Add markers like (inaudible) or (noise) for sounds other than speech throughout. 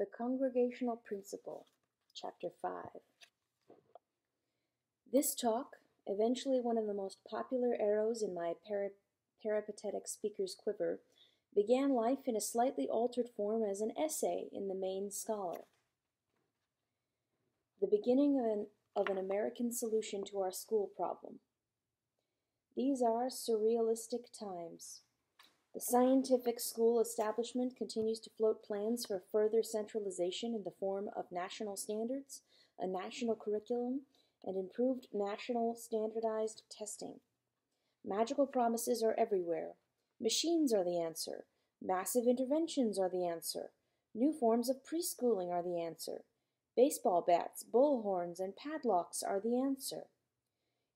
The Congregational Principle, Chapter 5. This talk, eventually one of the most popular arrows in my peri- peripatetic speaker's quiver, began life in a slightly altered form as an essay in the Maine Scholar. The beginning of an, of an American solution to our school problem. These are surrealistic times. The scientific school establishment continues to float plans for further centralization in the form of national standards, a national curriculum, and improved national standardized testing. Magical promises are everywhere. Machines are the answer. Massive interventions are the answer. New forms of preschooling are the answer. Baseball bats, bullhorns, and padlocks are the answer.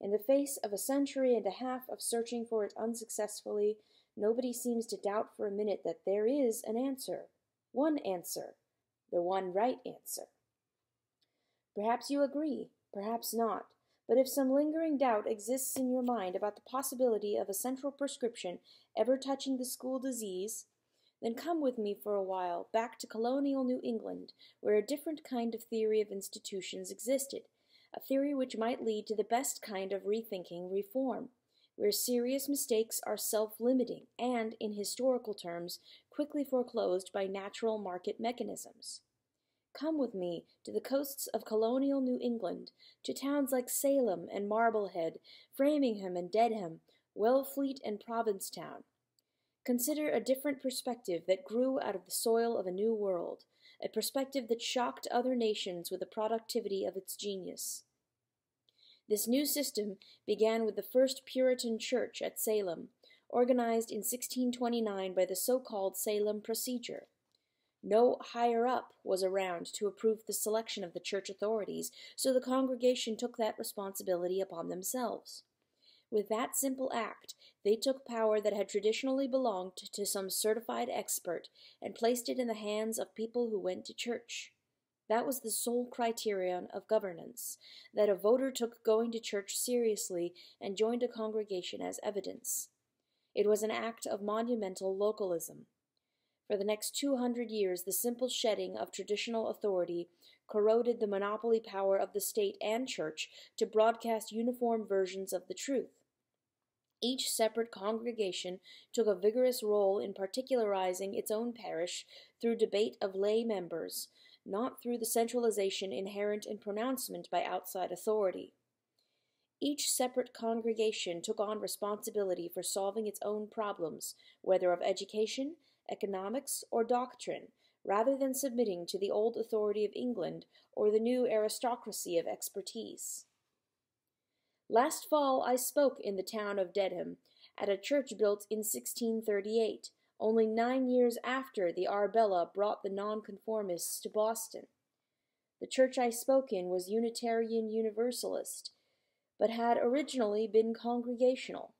In the face of a century and a half of searching for it unsuccessfully, nobody seems to doubt for a minute that there is an answer. One answer. The one right answer. Perhaps you agree, perhaps not. But if some lingering doubt exists in your mind about the possibility of a central prescription ever touching the school disease, then come with me for a while back to colonial New England, where a different kind of theory of institutions existed, a theory which might lead to the best kind of rethinking reform where serious mistakes are self-limiting and, in historical terms, quickly foreclosed by natural market mechanisms. Come with me to the coasts of colonial New England, to towns like Salem and Marblehead, Framingham and Dedham, Wellfleet and Provincetown. Consider a different perspective that grew out of the soil of a new world, a perspective that shocked other nations with the productivity of its genius. This new system began with the first Puritan church at Salem, organized in 1629 by the so-called Salem Procedure. No higher up was around to approve the selection of the church authorities, so the congregation took that responsibility upon themselves. With that simple act, they took power that had traditionally belonged to some certified expert and placed it in the hands of people who went to church. That was the sole criterion of governance, that a voter took going to church seriously and joined a congregation as evidence. It was an act of monumental localism. For the next 200 years, the simple shedding of traditional authority corroded the monopoly power of the state and church to broadcast uniform versions of the truth. Each separate congregation took a vigorous role in particularizing its own parish through debate of lay members, not through the centralization inherent in pronouncement by outside authority. Each separate congregation took on responsibility for solving its own problems, whether of education, economics, or doctrine, rather than submitting to the old authority of England or the new aristocracy of expertise. Last fall I spoke in the town of Dedham at a church built in 1638, only nine years after the Arbella brought the nonconformists to Boston. The church I spoke in was Unitarian Universalist, but had originally been Congregational.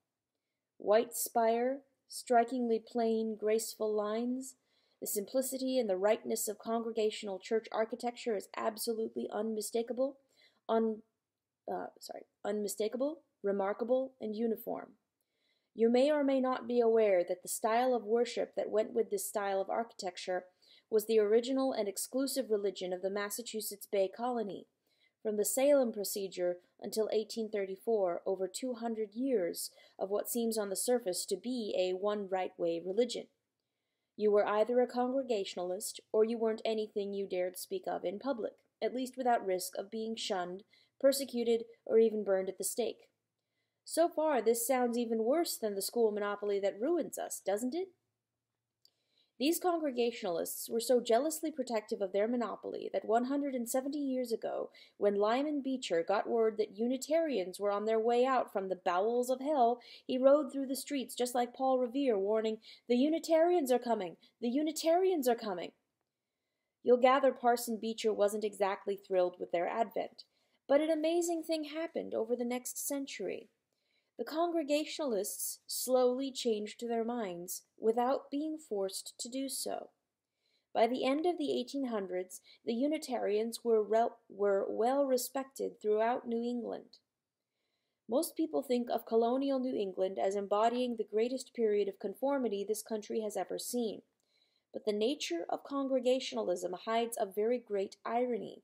White spire, strikingly plain, graceful lines, the simplicity and the rightness of Congregational church architecture is absolutely unmistakable, un, uh, sorry, unmistakable, remarkable, and uniform. You may or may not be aware that the style of worship that went with this style of architecture was the original and exclusive religion of the Massachusetts Bay Colony. From the Salem procedure until 1834, over 200 years of what seems on the surface to be a one right way religion. You were either a Congregationalist or you weren't anything you dared speak of in public, at least without risk of being shunned, persecuted, or even burned at the stake. So far, this sounds even worse than the school monopoly that ruins us, doesn't it? These Congregationalists were so jealously protective of their monopoly that 170 years ago, when Lyman Beecher got word that Unitarians were on their way out from the bowels of hell, he rode through the streets just like Paul Revere, warning, The Unitarians are coming! The Unitarians are coming! You'll gather Parson Beecher wasn't exactly thrilled with their advent, but an amazing thing happened over the next century. The Congregationalists slowly changed their minds without being forced to do so. By the end of the 1800s, the Unitarians were, were well respected throughout New England. Most people think of colonial New England as embodying the greatest period of conformity this country has ever seen. But the nature of congregationalism hides a very great irony.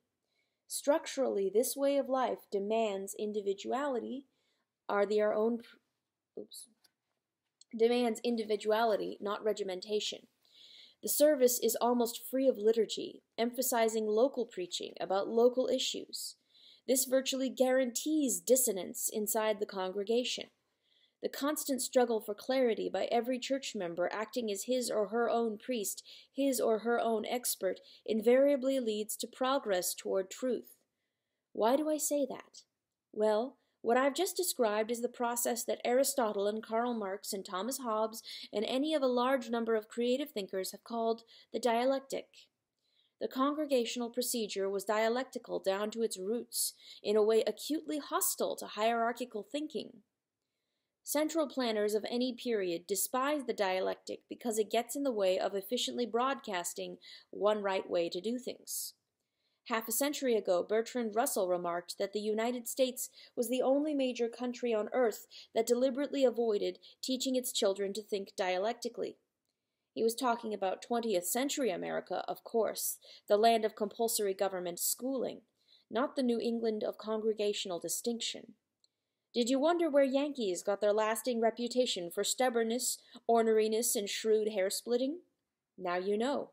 Structurally, this way of life demands individuality, are their own oops, demands individuality, not regimentation. The service is almost free of liturgy, emphasizing local preaching about local issues. This virtually guarantees dissonance inside the congregation. The constant struggle for clarity by every church member acting as his or her own priest, his or her own expert, invariably leads to progress toward truth. Why do I say that? Well, what I've just described is the process that Aristotle and Karl Marx and Thomas Hobbes and any of a large number of creative thinkers have called the dialectic. The congregational procedure was dialectical down to its roots, in a way acutely hostile to hierarchical thinking. Central planners of any period despise the dialectic because it gets in the way of efficiently broadcasting one right way to do things. Half a century ago, Bertrand Russell remarked that the United States was the only major country on earth that deliberately avoided teaching its children to think dialectically. He was talking about 20th century America, of course, the land of compulsory government schooling, not the New England of congregational distinction. Did you wonder where Yankees got their lasting reputation for stubbornness, orneriness, and shrewd hair splitting? Now you know.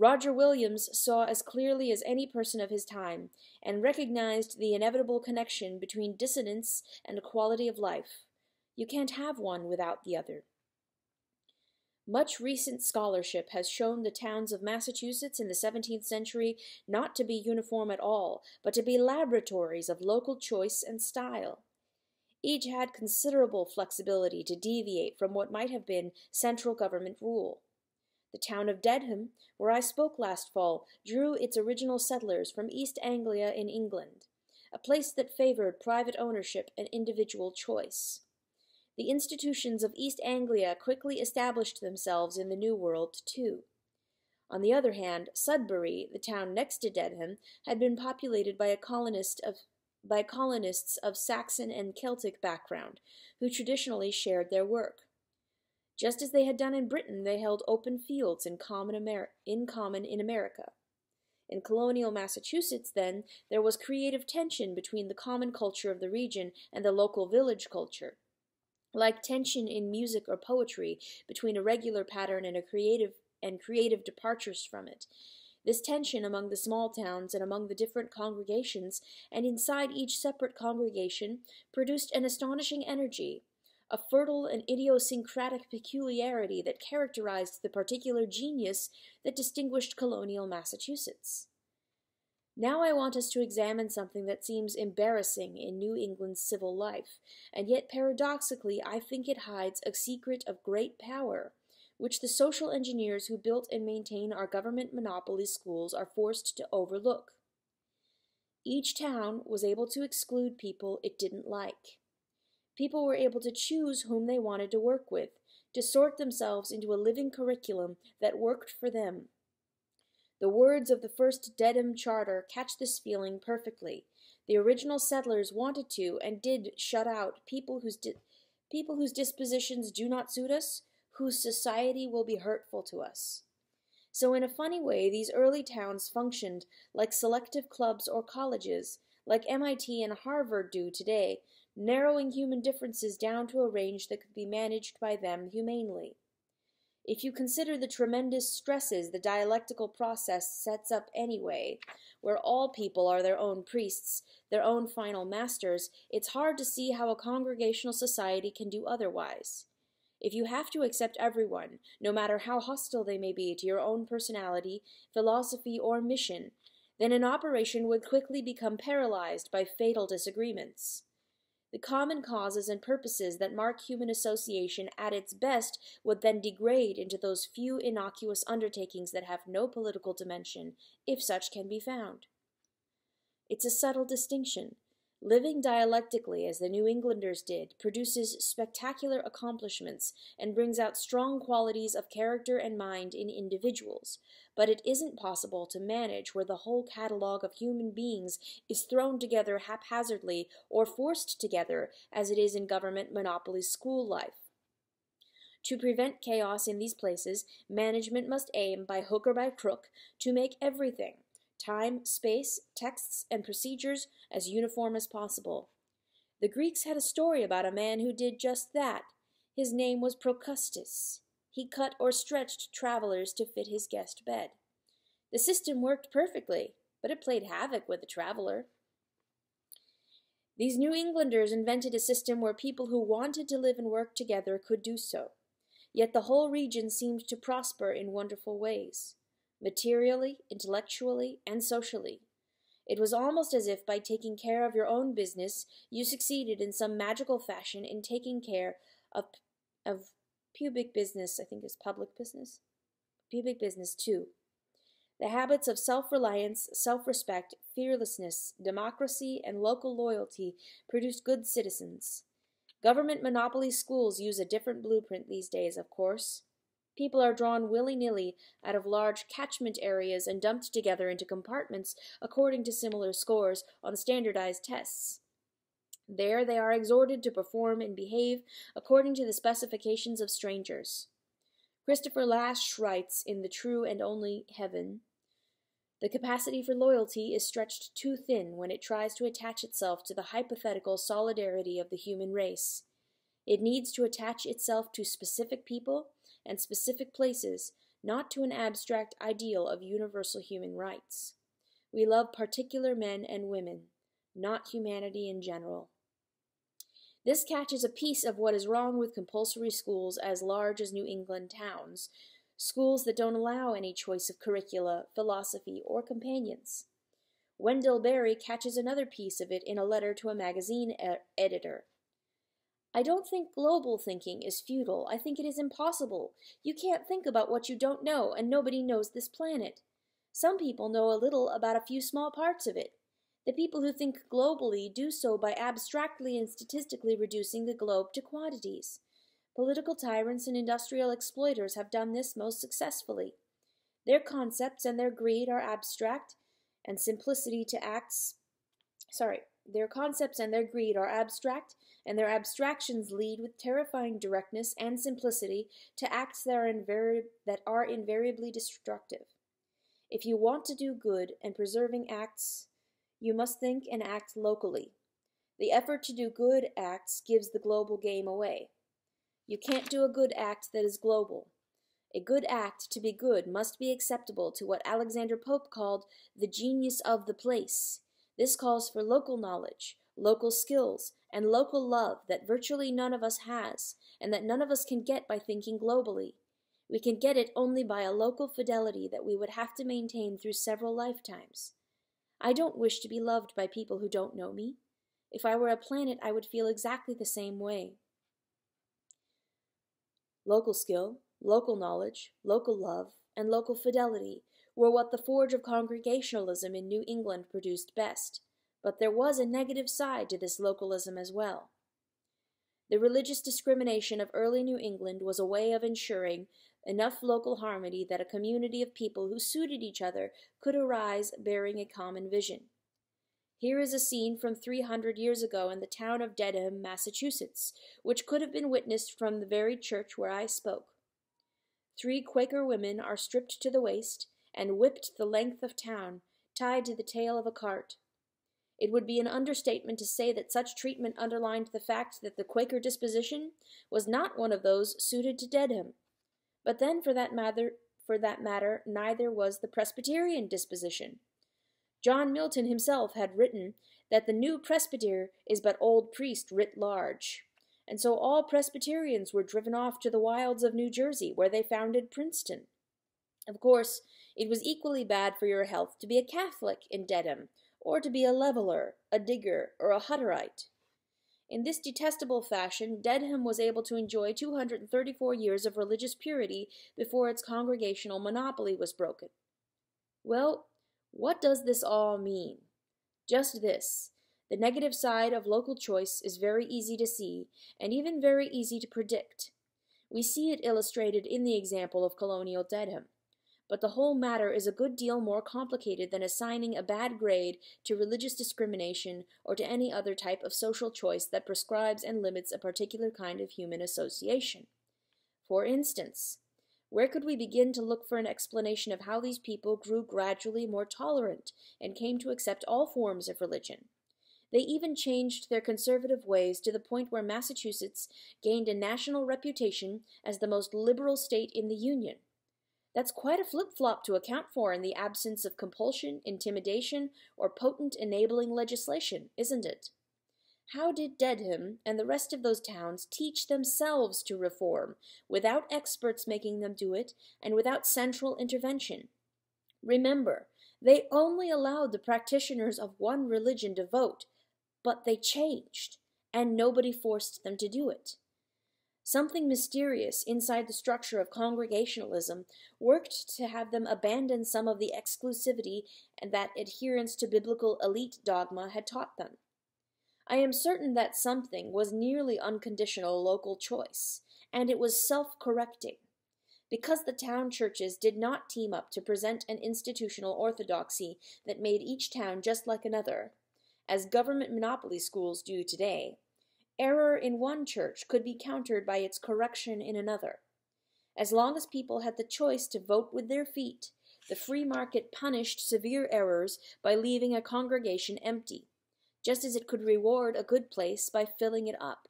Roger Williams saw as clearly as any person of his time, and recognized the inevitable connection between dissonance and quality of life. You can't have one without the other. Much recent scholarship has shown the towns of Massachusetts in the 17th century not to be uniform at all, but to be laboratories of local choice and style. Each had considerable flexibility to deviate from what might have been central government rule. The town of Dedham, where I spoke last fall, drew its original settlers from East Anglia in England, a place that favored private ownership and individual choice. The institutions of East Anglia quickly established themselves in the New World, too. On the other hand, Sudbury, the town next to Dedham, had been populated by a colonist of by colonists of Saxon and Celtic background, who traditionally shared their work. Just as they had done in Britain, they held open fields in common, in common in America. In colonial Massachusetts, then, there was creative tension between the common culture of the region and the local village culture. Like tension in music or poetry between a regular pattern and a creative and creative departures from it. This tension among the small towns and among the different congregations and inside each separate congregation produced an astonishing energy, a fertile and idiosyncratic peculiarity that characterized the particular genius that distinguished colonial Massachusetts. Now I want us to examine something that seems embarrassing in New England's civil life, and yet paradoxically I think it hides a secret of great power, which the social engineers who built and maintain our government monopoly schools are forced to overlook. Each town was able to exclude people it didn't like. People were able to choose whom they wanted to work with, to sort themselves into a living curriculum that worked for them. The words of the first Dedham Charter catch this feeling perfectly. The original settlers wanted to and did shut out people whose di- people whose dispositions do not suit us, whose society will be hurtful to us. So, in a funny way, these early towns functioned like selective clubs or colleges, like MIT and Harvard do today, narrowing human differences down to a range that could be managed by them humanely. If you consider the tremendous stresses the dialectical process sets up anyway, where all people are their own priests, their own final masters, it's hard to see how a congregational society can do otherwise. If you have to accept everyone, no matter how hostile they may be to your own personality, philosophy, or mission, then an operation would quickly become paralyzed by fatal disagreements. The common causes and purposes that mark human association at its best would then degrade into those few innocuous undertakings that have no political dimension, if such can be found. It's a subtle distinction. Living dialectically, as the New Englanders did, produces spectacular accomplishments and brings out strong qualities of character and mind in individuals, but it isn't possible to manage where the whole catalogue of human beings is thrown together haphazardly or forced together as it is in government monopoly school life. To prevent chaos in these places, management must aim, by hook or by crook, to make everything time, space, texts, and procedures as uniform as possible. The Greeks had a story about a man who did just that. His name was Procrustes. He cut or stretched travelers to fit his guest bed. The system worked perfectly, but it played havoc with the traveler. These New Englanders invented a system where people who wanted to live and work together could do so. Yet the whole region seemed to prosper in wonderful ways, materially, intellectually, and socially. It was almost as if by taking care of your own business, you succeeded in some magical fashion in taking care of, of pubic business, I think is public business, pubic business too. The habits of self reliance, self respect, fearlessness, democracy, and local loyalty produce good citizens. Government monopoly schools use a different blueprint these days, of course. People are drawn willy nilly out of large catchment areas and dumped together into compartments according to similar scores on standardized tests. There they are exhorted to perform and behave according to the specifications of strangers. Christopher Lasch writes in The True and Only Heaven the capacity for loyalty is stretched too thin when it tries to attach itself to the hypothetical solidarity of the human race. It needs to attach itself to specific people and specific places, not to an abstract ideal of universal human rights. We love particular men and women, not humanity in general. This catches a piece of what is wrong with compulsory schools as large as New England towns, schools that don't allow any choice of curricula, philosophy, or companions. Wendell Berry catches another piece of it in a letter to a magazine editor. I don't think global thinking is futile. I think it is impossible. You can't think about what you don't know, and nobody knows this planet. Some people know a little about a few small parts of it. The people who think globally do so by abstractly and statistically reducing the globe to quantities. Political tyrants and industrial exploiters have done this most successfully. Their concepts and their greed are abstract, and simplicity to acts. Sorry, their concepts and their greed are abstract, and their abstractions lead with terrifying directness and simplicity to acts that are, invari- that are invariably destructive. If you want to do good and preserving acts, you must think and act locally. The effort to do good acts gives the global game away. You can't do a good act that is global. A good act, to be good, must be acceptable to what Alexander Pope called the genius of the place. This calls for local knowledge, local skills, and local love that virtually none of us has, and that none of us can get by thinking globally. We can get it only by a local fidelity that we would have to maintain through several lifetimes. I don't wish to be loved by people who don't know me. If I were a planet, I would feel exactly the same way. Local skill, local knowledge, local love, and local fidelity were what the forge of Congregationalism in New England produced best, but there was a negative side to this localism as well. The religious discrimination of early New England was a way of ensuring enough local harmony that a community of people who suited each other could arise bearing a common vision. Here is a scene from 300 years ago in the town of Dedham, Massachusetts, which could have been witnessed from the very church where I spoke. Three Quaker women are stripped to the waist and whipped the length of town, tied to the tail of a cart. It would be an understatement to say that such treatment underlined the fact that the Quaker disposition was not one of those suited to Dedham. But then, for that matter, for that matter, neither was the Presbyterian disposition. John Milton himself had written that the new presbyter is but old priest writ large. And so all Presbyterians were driven off to the wilds of New Jersey, where they founded Princeton. Of course, it was equally bad for your health to be a Catholic in Dedham, or to be a leveler, a digger, or a Hutterite. In this detestable fashion, Dedham was able to enjoy 234 years of religious purity before its congregational monopoly was broken. Well, what does this all mean? Just this. The negative side of local choice is very easy to see, and even very easy to predict. We see it illustrated in the example of colonial Dedham. But the whole matter is a good deal more complicated than assigning a bad grade to religious discrimination or to any other type of social choice that prescribes and limits a particular kind of human association. For instance, where could we begin to look for an explanation of how these people grew gradually more tolerant and came to accept all forms of religion? They even changed their conservative ways to the point where Massachusetts gained a national reputation as the most liberal state in the Union. That's quite a flip flop to account for in the absence of compulsion, intimidation, or potent enabling legislation, isn't it? How did Dedham and the rest of those towns teach themselves to reform without experts making them do it and without central intervention? Remember, they only allowed the practitioners of one religion to vote, but they changed, and nobody forced them to do it. Something mysterious inside the structure of Congregationalism worked to have them abandon some of the exclusivity and that adherence to biblical elite dogma had taught them. I am certain that something was nearly unconditional local choice, and it was self correcting. Because the town churches did not team up to present an institutional orthodoxy that made each town just like another, as government monopoly schools do today, error in one church could be countered by its correction in another. As long as people had the choice to vote with their feet, the free market punished severe errors by leaving a congregation empty just as it could reward a good place by filling it up.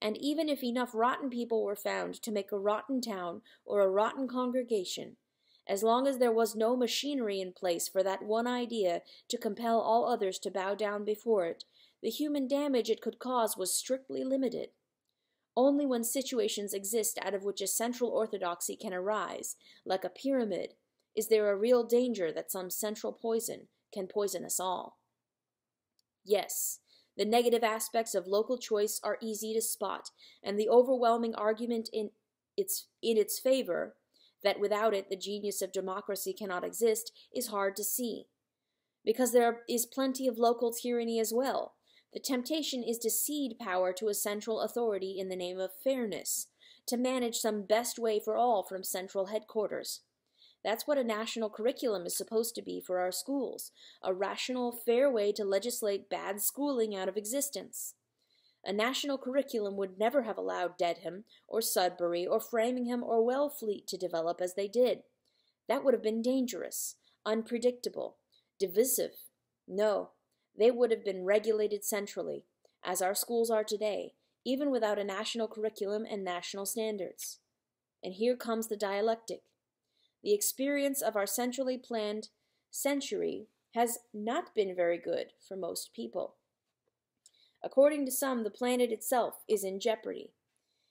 And even if enough rotten people were found to make a rotten town or a rotten congregation, as long as there was no machinery in place for that one idea to compel all others to bow down before it, the human damage it could cause was strictly limited. Only when situations exist out of which a central orthodoxy can arise, like a pyramid, is there a real danger that some central poison can poison us all. Yes, the negative aspects of local choice are easy to spot, and the overwhelming argument in its, in its favor that without it the genius of democracy cannot exist is hard to see. Because there is plenty of local tyranny as well. The temptation is to cede power to a central authority in the name of fairness, to manage some best way for all from central headquarters. That's what a national curriculum is supposed to be for our schools a rational, fair way to legislate bad schooling out of existence. A national curriculum would never have allowed Dedham, or Sudbury, or Framingham, or Wellfleet to develop as they did. That would have been dangerous, unpredictable, divisive. No, they would have been regulated centrally, as our schools are today, even without a national curriculum and national standards. And here comes the dialectic. The experience of our centrally planned century has not been very good for most people. According to some, the planet itself is in jeopardy.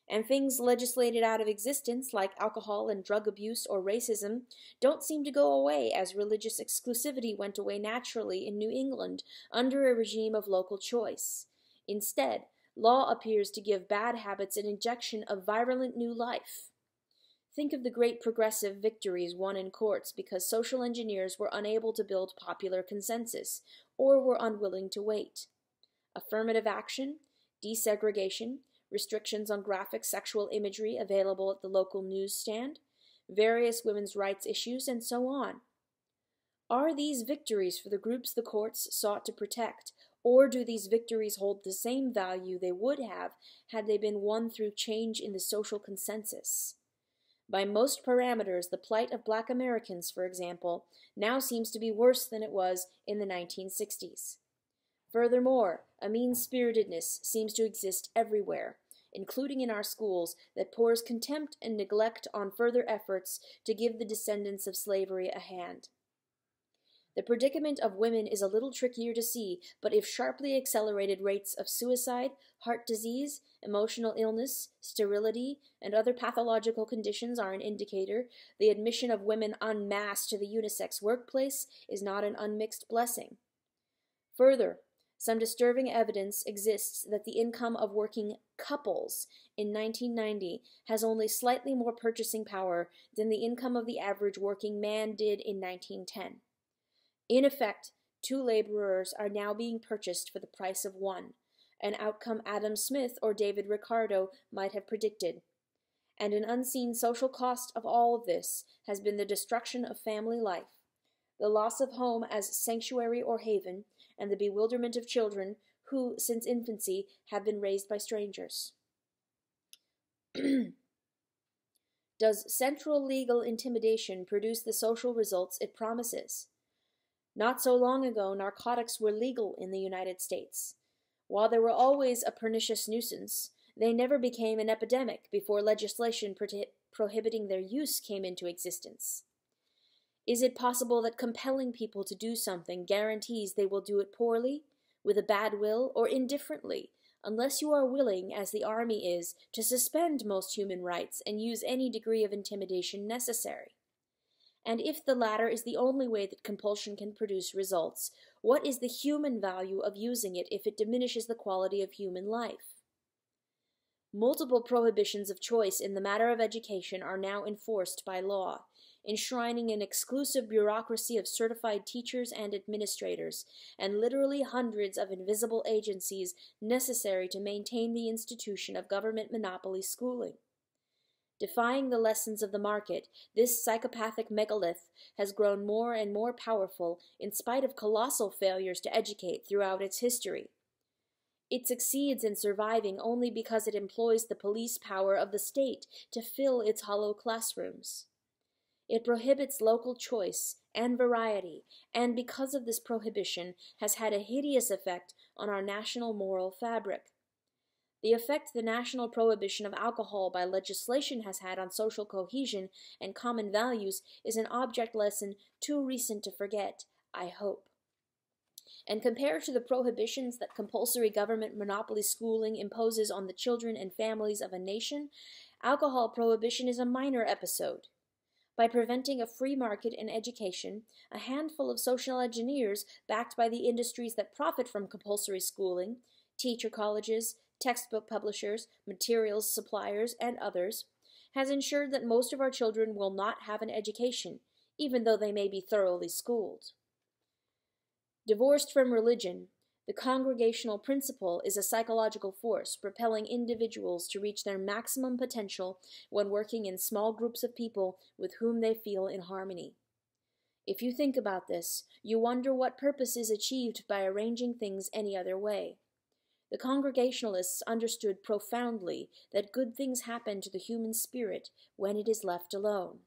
And things legislated out of existence, like alcohol and drug abuse or racism, don't seem to go away as religious exclusivity went away naturally in New England under a regime of local choice. Instead, law appears to give bad habits an injection of virulent new life. Think of the great progressive victories won in courts because social engineers were unable to build popular consensus or were unwilling to wait. Affirmative action, desegregation, restrictions on graphic sexual imagery available at the local newsstand, various women's rights issues, and so on. Are these victories for the groups the courts sought to protect, or do these victories hold the same value they would have had they been won through change in the social consensus? By most parameters, the plight of black Americans, for example, now seems to be worse than it was in the 1960s. Furthermore, a mean spiritedness seems to exist everywhere, including in our schools, that pours contempt and neglect on further efforts to give the descendants of slavery a hand. The predicament of women is a little trickier to see, but if sharply accelerated rates of suicide, heart disease, emotional illness, sterility, and other pathological conditions are an indicator, the admission of women en masse to the unisex workplace is not an unmixed blessing. Further, some disturbing evidence exists that the income of working couples in 1990 has only slightly more purchasing power than the income of the average working man did in 1910. In effect, two laborers are now being purchased for the price of one, an outcome Adam Smith or David Ricardo might have predicted. And an unseen social cost of all of this has been the destruction of family life, the loss of home as sanctuary or haven, and the bewilderment of children who, since infancy, have been raised by strangers. (clears throat) Does central legal intimidation produce the social results it promises? Not so long ago, narcotics were legal in the United States. While they were always a pernicious nuisance, they never became an epidemic before legislation pro- prohibiting their use came into existence. Is it possible that compelling people to do something guarantees they will do it poorly, with a bad will, or indifferently, unless you are willing, as the army is, to suspend most human rights and use any degree of intimidation necessary? And if the latter is the only way that compulsion can produce results, what is the human value of using it if it diminishes the quality of human life? Multiple prohibitions of choice in the matter of education are now enforced by law, enshrining an exclusive bureaucracy of certified teachers and administrators, and literally hundreds of invisible agencies necessary to maintain the institution of government monopoly schooling. Defying the lessons of the market, this psychopathic megalith has grown more and more powerful in spite of colossal failures to educate throughout its history. It succeeds in surviving only because it employs the police power of the state to fill its hollow classrooms. It prohibits local choice and variety, and because of this prohibition has had a hideous effect on our national moral fabric. The effect the national prohibition of alcohol by legislation has had on social cohesion and common values is an object lesson too recent to forget, I hope. And compared to the prohibitions that compulsory government monopoly schooling imposes on the children and families of a nation, alcohol prohibition is a minor episode. By preventing a free market in education, a handful of social engineers, backed by the industries that profit from compulsory schooling, teacher colleges, textbook publishers, materials suppliers, and others, has ensured that most of our children will not have an education, even though they may be thoroughly schooled. Divorced from religion, the congregational principle is a psychological force propelling individuals to reach their maximum potential when working in small groups of people with whom they feel in harmony. If you think about this, you wonder what purpose is achieved by arranging things any other way. The Congregationalists understood profoundly that good things happen to the human spirit when it is left alone.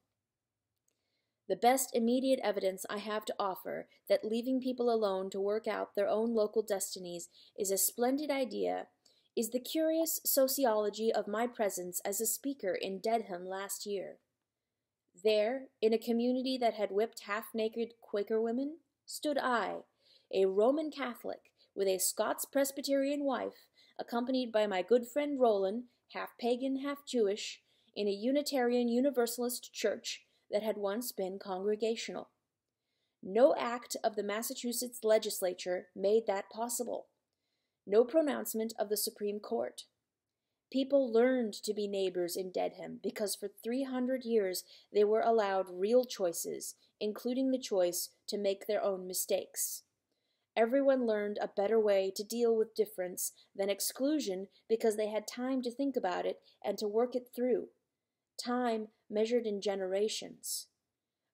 The best immediate evidence I have to offer that leaving people alone to work out their own local destinies is a splendid idea is the curious sociology of my presence as a speaker in Dedham last year. There, in a community that had whipped half naked Quaker women, stood I, a Roman Catholic with a Scots Presbyterian wife, accompanied by my good friend Roland, half pagan, half Jewish, in a Unitarian Universalist church that had once been congregational. No act of the Massachusetts legislature made that possible. No pronouncement of the Supreme Court. People learned to be neighbors in Dedham because for 300 years they were allowed real choices, including the choice to make their own mistakes. Everyone learned a better way to deal with difference than exclusion because they had time to think about it and to work it through time measured in generations.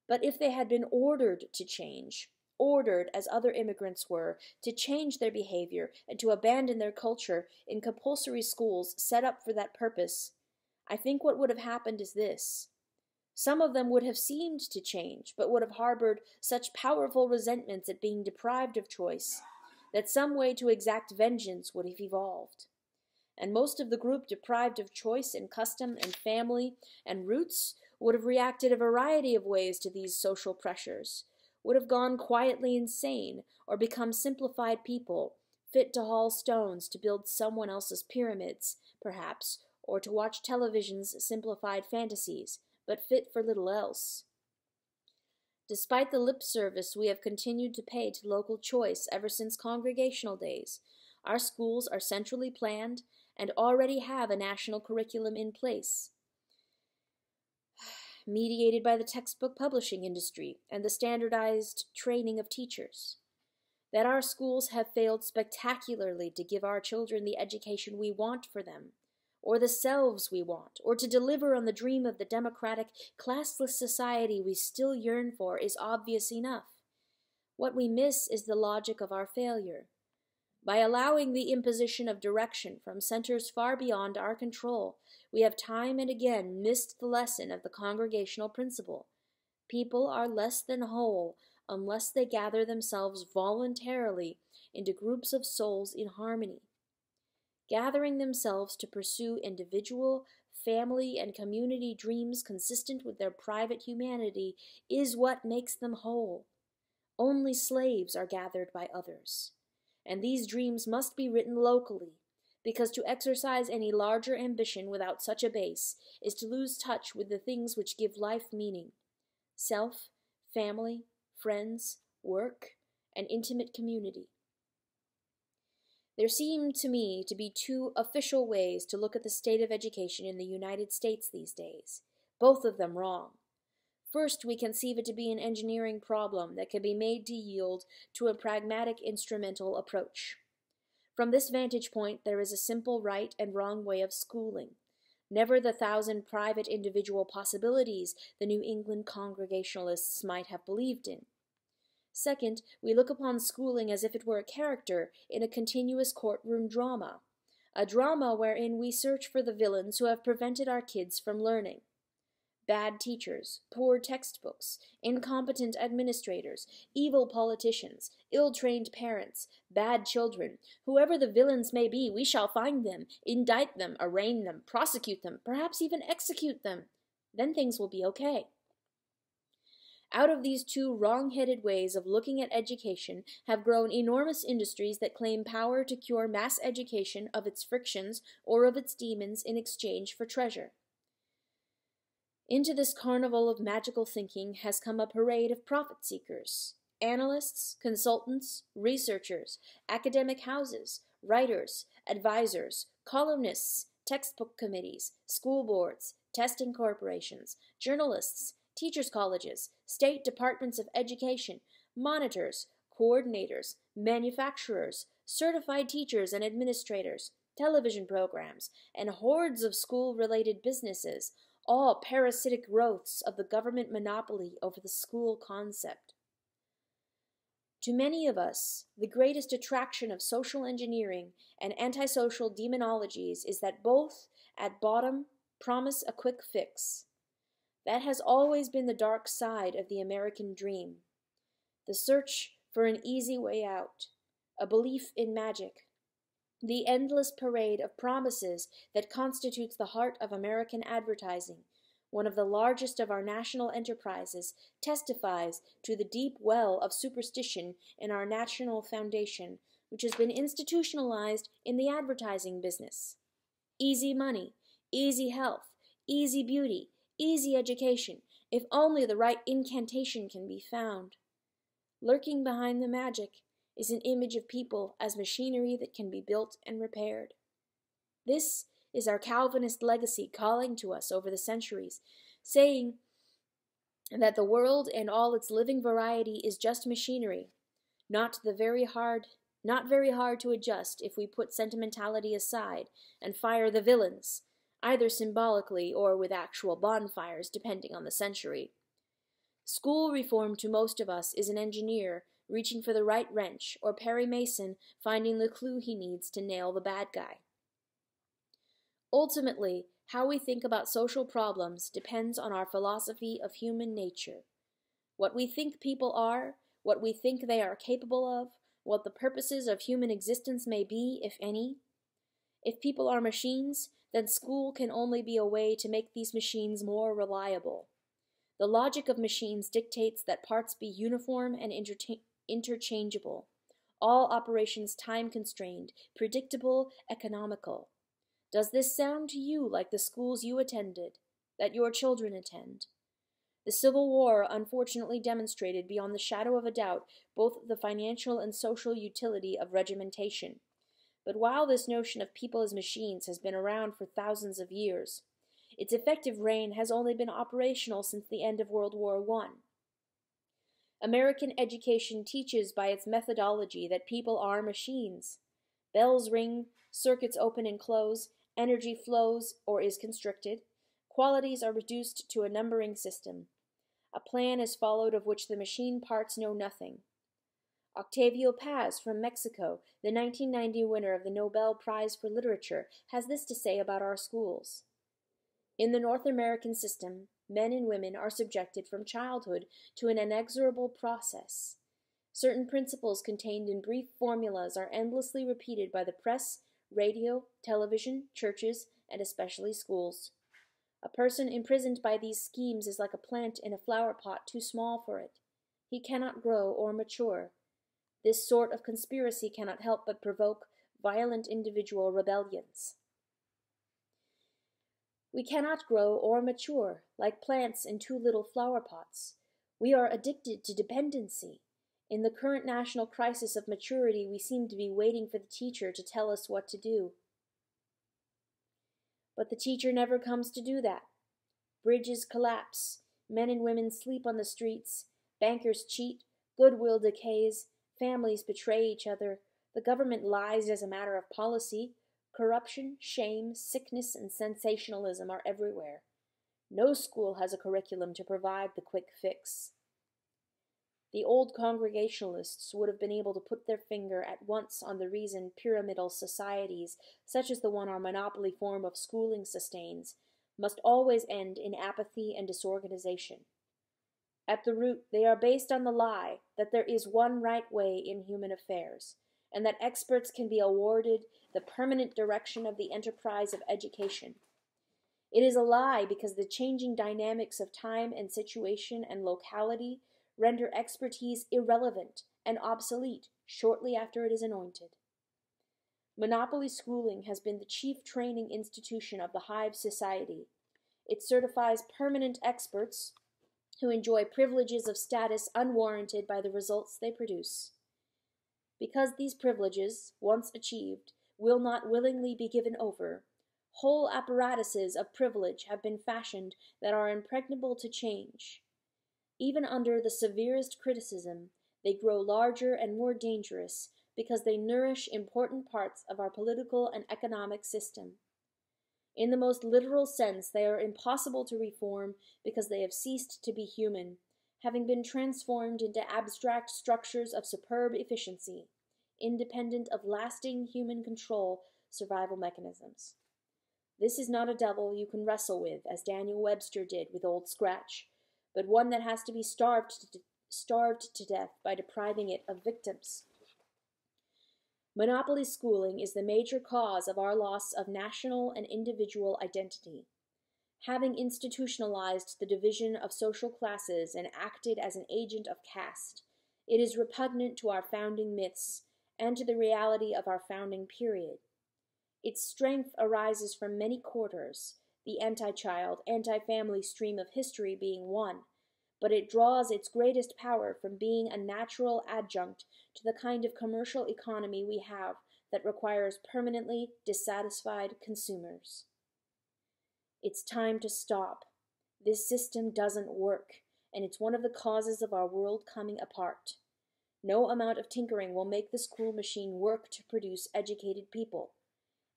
But if they had been ordered to change, ordered, as other immigrants were, to change their behavior and to abandon their culture in compulsory schools set up for that purpose, I think what would have happened is this. Some of them would have seemed to change, but would have harbored such powerful resentments at being deprived of choice that some way to exact vengeance would have evolved and most of the group deprived of choice and custom and family and roots would have reacted a variety of ways to these social pressures, would have gone quietly insane or become simplified people, fit to haul stones to build someone else's pyramids, perhaps, or to watch television's simplified fantasies, but fit for little else. Despite the lip service we have continued to pay to local choice ever since congregational days, our schools are centrally planned and already have a national curriculum in place, (sighs) mediated by the textbook publishing industry and the standardized training of teachers. That our schools have failed spectacularly to give our children the education we want for them, or the selves we want, or to deliver on the dream of the democratic, classless society we still yearn for is obvious enough. What we miss is the logic of our failure. By allowing the imposition of direction from centers far beyond our control, we have time and again missed the lesson of the congregational principle. People are less than whole unless they gather themselves voluntarily into groups of souls in harmony. Gathering themselves to pursue individual, family, and community dreams consistent with their private humanity is what makes them whole. Only slaves are gathered by others. And these dreams must be written locally, because to exercise any larger ambition without such a base is to lose touch with the things which give life meaning self, family, friends, work, and intimate community. There seem to me to be two official ways to look at the state of education in the United States these days, both of them wrong. First, we conceive it to be an engineering problem that can be made to yield to a pragmatic instrumental approach. From this vantage point, there is a simple right and wrong way of schooling, never the thousand private individual possibilities the New England Congregationalists might have believed in. Second, we look upon schooling as if it were a character in a continuous courtroom drama, a drama wherein we search for the villains who have prevented our kids from learning. Bad teachers, poor textbooks, incompetent administrators, evil politicians, ill trained parents, bad children, whoever the villains may be, we shall find them, indict them, arraign them, prosecute them, perhaps even execute them. Then things will be okay. Out of these two wrong headed ways of looking at education have grown enormous industries that claim power to cure mass education of its frictions or of its demons in exchange for treasure. Into this carnival of magical thinking has come a parade of profit seekers, analysts, consultants, researchers, academic houses, writers, advisors, columnists, textbook committees, school boards, testing corporations, journalists, teachers' colleges, state departments of education, monitors, coordinators, manufacturers, certified teachers and administrators, television programs, and hordes of school related businesses, all parasitic growths of the government monopoly over the school concept. To many of us, the greatest attraction of social engineering and antisocial demonologies is that both, at bottom, promise a quick fix. That has always been the dark side of the American dream. The search for an easy way out, a belief in magic, the endless parade of promises that constitutes the heart of American advertising, one of the largest of our national enterprises, testifies to the deep well of superstition in our national foundation, which has been institutionalized in the advertising business. Easy money, easy health, easy beauty, Easy education, if only the right incantation can be found. Lurking behind the magic is an image of people as machinery that can be built and repaired. This is our Calvinist legacy calling to us over the centuries, saying that the world and all its living variety is just machinery, not the very hard not very hard to adjust if we put sentimentality aside and fire the villains either symbolically or with actual bonfires, depending on the century. School reform to most of us is an engineer reaching for the right wrench, or Perry Mason finding the clue he needs to nail the bad guy. Ultimately, how we think about social problems depends on our philosophy of human nature. What we think people are, what we think they are capable of, what the purposes of human existence may be, if any. If people are machines, then school can only be a way to make these machines more reliable. The logic of machines dictates that parts be uniform and interchangeable, all operations time constrained, predictable, economical. Does this sound to you like the schools you attended, that your children attend? The Civil War unfortunately demonstrated beyond the shadow of a doubt both the financial and social utility of regimentation. But while this notion of people as machines has been around for thousands of years, its effective reign has only been operational since the end of World War I. American education teaches by its methodology that people are machines. Bells ring, circuits open and close, energy flows or is constricted, qualities are reduced to a numbering system. A plan is followed of which the machine parts know nothing. Octavio Paz from Mexico, the 1990 winner of the Nobel Prize for Literature, has this to say about our schools. In the North American system, men and women are subjected from childhood to an inexorable process. Certain principles contained in brief formulas are endlessly repeated by the press, radio, television, churches, and especially schools. A person imprisoned by these schemes is like a plant in a flower pot too small for it. He cannot grow or mature. This sort of conspiracy cannot help but provoke violent individual rebellions. We cannot grow or mature, like plants in too little flower pots. We are addicted to dependency. In the current national crisis of maturity, we seem to be waiting for the teacher to tell us what to do. But the teacher never comes to do that. Bridges collapse, men and women sleep on the streets, bankers cheat, goodwill decays, families betray each other, the government lies as a matter of policy, corruption, shame, sickness, and sensationalism are everywhere. No school has a curriculum to provide the quick fix. The old Congregationalists would have been able to put their finger at once on the reason pyramidal societies, such as the one our monopoly form of schooling sustains, must always end in apathy and disorganization. At the root, they are based on the lie that there is one right way in human affairs, and that experts can be awarded the permanent direction of the enterprise of education. It is a lie because the changing dynamics of time and situation and locality render expertise irrelevant and obsolete shortly after it is anointed. Monopoly schooling has been the chief training institution of the Hive Society. It certifies permanent experts who enjoy privileges of status unwarranted by the results they produce. Because these privileges, once achieved, will not willingly be given over, whole apparatuses of privilege have been fashioned that are impregnable to change. Even under the severest criticism, they grow larger and more dangerous because they nourish important parts of our political and economic system. In the most literal sense, they are impossible to reform because they have ceased to be human, having been transformed into abstract structures of superb efficiency, independent of lasting human control survival mechanisms. This is not a devil you can wrestle with, as Daniel Webster did with Old Scratch, but one that has to be starved to, starved to death by depriving it of victims. Monopoly schooling is the major cause of our loss of national and individual identity. Having institutionalized the division of social classes and acted as an agent of caste, it is repugnant to our founding myths and to the reality of our founding period. Its strength arises from many quarters, the anti-child, anti-family stream of history being one, but it draws its greatest power from being a natural adjunct to the kind of commercial economy we have that requires permanently dissatisfied consumers. It's time to stop. This system doesn't work, and it's one of the causes of our world coming apart. No amount of tinkering will make the school machine work to produce educated people.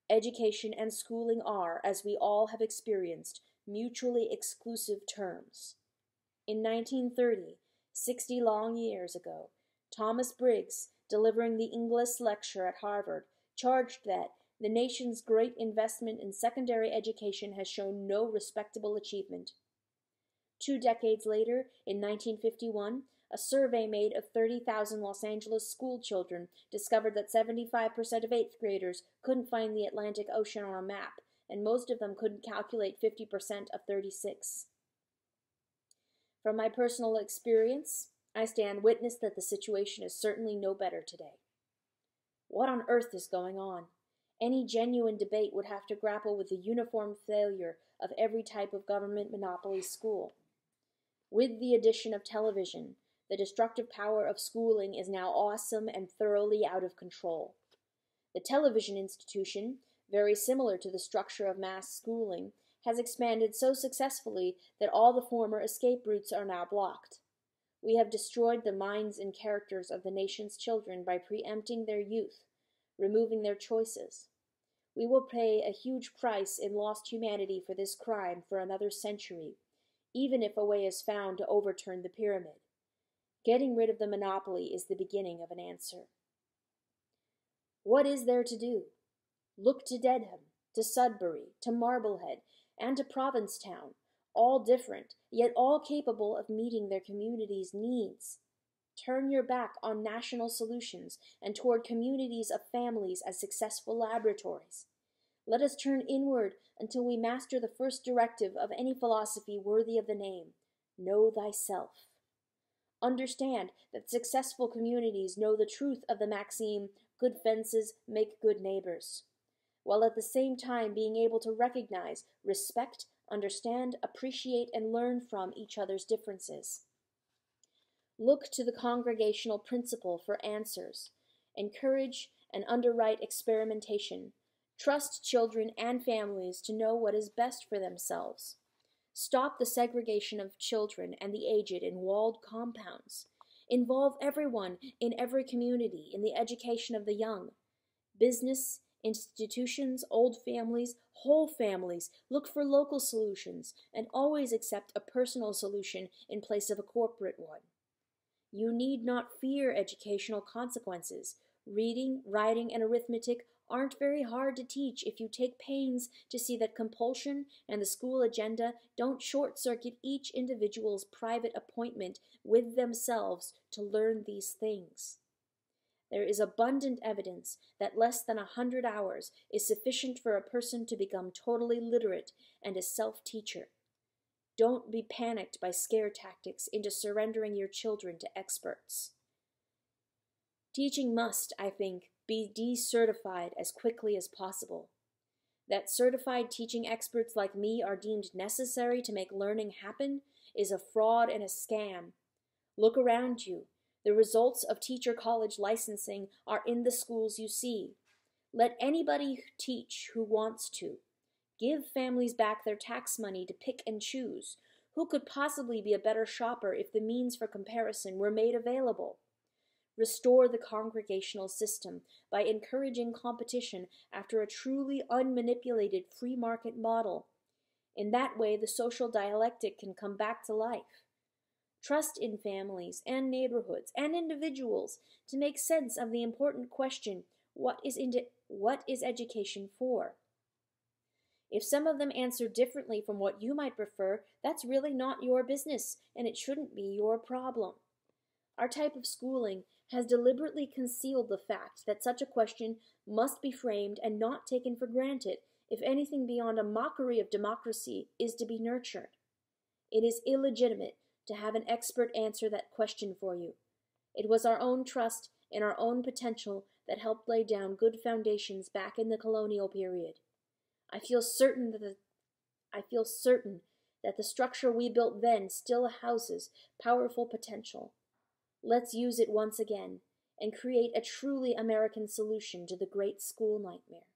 Education and schooling are, as we all have experienced, mutually exclusive terms. In 1930, 60 long years ago, Thomas Briggs, delivering the Inglis lecture at Harvard, charged that the nation's great investment in secondary education has shown no respectable achievement. Two decades later, in 1951, a survey made of 30,000 Los Angeles school children discovered that 75% of eighth graders couldn't find the Atlantic Ocean on a map, and most of them couldn't calculate 50% of 36. From my personal experience, I stand witness that the situation is certainly no better today. What on earth is going on? Any genuine debate would have to grapple with the uniform failure of every type of government monopoly school. With the addition of television, the destructive power of schooling is now awesome and thoroughly out of control. The television institution, very similar to the structure of mass schooling, has expanded so successfully that all the former escape routes are now blocked. We have destroyed the minds and characters of the nation's children by preempting their youth, removing their choices. We will pay a huge price in lost humanity for this crime for another century, even if a way is found to overturn the pyramid. Getting rid of the monopoly is the beginning of an answer. What is there to do? Look to Dedham, to Sudbury, to Marblehead, and to Provincetown, all different, yet all capable of meeting their community's needs. Turn your back on national solutions and toward communities of families as successful laboratories. Let us turn inward until we master the first directive of any philosophy worthy of the name know thyself. Understand that successful communities know the truth of the maxim good fences make good neighbors while at the same time being able to recognize, respect, understand, appreciate, and learn from each other's differences. Look to the congregational principle for answers. Encourage and underwrite experimentation. Trust children and families to know what is best for themselves. Stop the segregation of children and the aged in walled compounds. Involve everyone in every community in the education of the young. Business, institutions, old families, whole families look for local solutions and always accept a personal solution in place of a corporate one. You need not fear educational consequences. Reading, writing, and arithmetic aren't very hard to teach if you take pains to see that compulsion and the school agenda don't short circuit each individual's private appointment with themselves to learn these things. There is abundant evidence that less than a hundred hours is sufficient for a person to become totally literate and a self-teacher. Don't be panicked by scare tactics into surrendering your children to experts. Teaching must, I think, be decertified as quickly as possible. That certified teaching experts like me are deemed necessary to make learning happen is a fraud and a scam. Look around you the results of teacher college licensing are in the schools you see. Let anybody teach who wants to. Give families back their tax money to pick and choose. Who could possibly be a better shopper if the means for comparison were made available? Restore the congregational system by encouraging competition after a truly unmanipulated free market model. In that way, the social dialectic can come back to life trust in families and neighborhoods and individuals to make sense of the important question what is, what is education for? If some of them answer differently from what you might prefer, that's really not your business, and it shouldn't be your problem. Our type of schooling has deliberately concealed the fact that such a question must be framed and not taken for granted if anything beyond a mockery of democracy is to be nurtured. It is illegitimate to have an expert answer that question for you. It was our own trust in our own potential that helped lay down good foundations back in the colonial period. I feel certain that the, I feel certain that the structure we built then still houses powerful potential. Let's use it once again and create a truly American solution to the great school nightmare.